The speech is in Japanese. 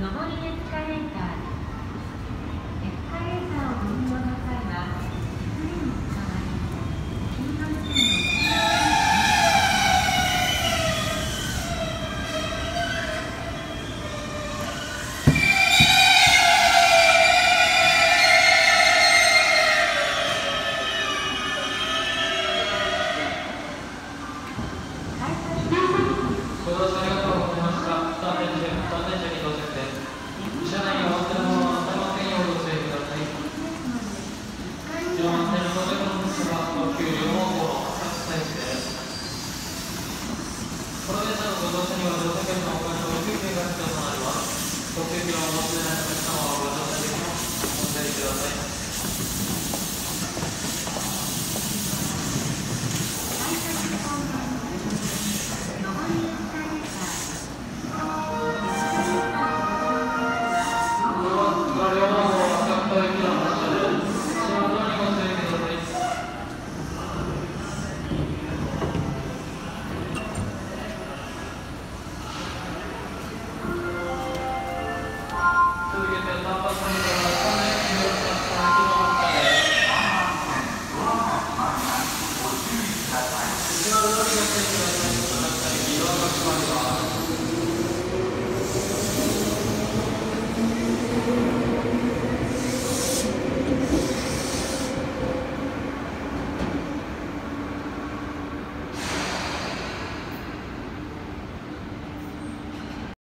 上りエスカレーターこの列車のご乗車には乗車券のお金の受付が必要となります。します。